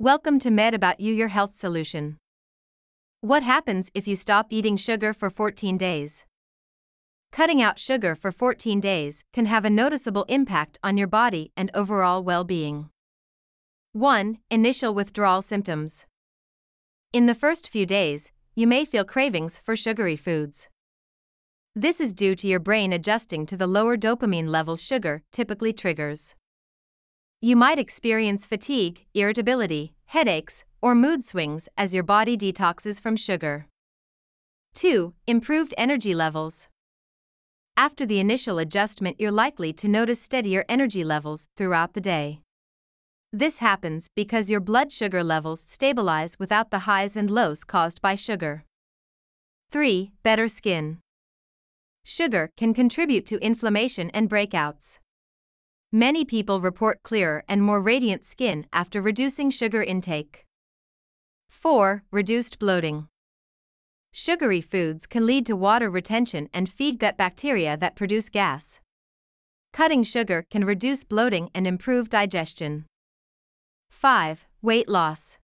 Welcome to Med About You, your health solution. What happens if you stop eating sugar for 14 days? Cutting out sugar for 14 days can have a noticeable impact on your body and overall well being. 1. Initial withdrawal symptoms. In the first few days, you may feel cravings for sugary foods. This is due to your brain adjusting to the lower dopamine levels sugar typically triggers. You might experience fatigue, irritability, headaches, or mood swings as your body detoxes from sugar. 2. Improved energy levels. After the initial adjustment, you're likely to notice steadier energy levels throughout the day. This happens because your blood sugar levels stabilize without the highs and lows caused by sugar. 3. Better skin. Sugar can contribute to inflammation and breakouts. Many people report clearer and more radiant skin after reducing sugar intake. 4. Reduced bloating. Sugary foods can lead to water retention and feed gut bacteria that produce gas. Cutting sugar can reduce bloating and improve digestion. 5. Weight loss.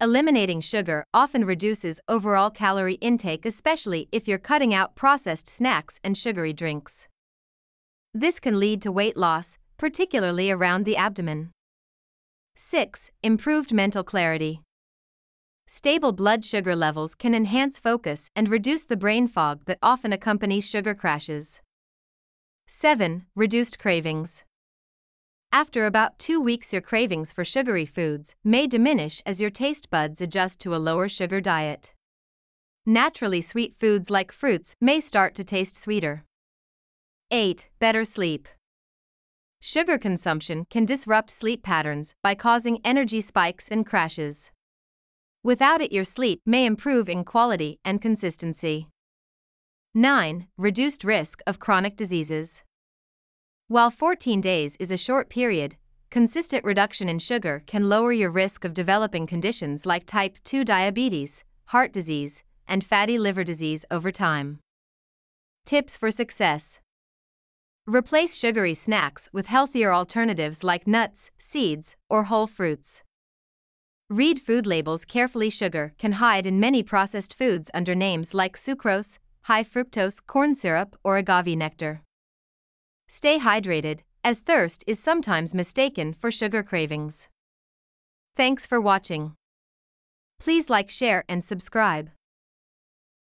Eliminating sugar often reduces overall calorie intake, especially if you're cutting out processed snacks and sugary drinks. This can lead to weight loss, particularly around the abdomen. 6. Improved mental clarity. Stable blood sugar levels can enhance focus and reduce the brain fog that often accompanies sugar crashes. 7. Reduced cravings. After about two weeks, your cravings for sugary foods may diminish as your taste buds adjust to a lower sugar diet. Naturally sweet foods like fruits may start to taste sweeter. 8. Better sleep. Sugar consumption can disrupt sleep patterns by causing energy spikes and crashes. Without it, your sleep may improve in quality and consistency. 9. Reduced risk of chronic diseases. While 14 days is a short period, consistent reduction in sugar can lower your risk of developing conditions like type 2 diabetes, heart disease, and fatty liver disease over time. Tips for success Replace sugary snacks with healthier alternatives like nuts, seeds, or whole fruits. Read food labels carefully. Sugar can hide in many processed foods under names like sucrose, high fructose corn syrup, or agave nectar. Stay hydrated, as thirst is sometimes mistaken for sugar cravings. Thanks for watching. Please like, share, and subscribe.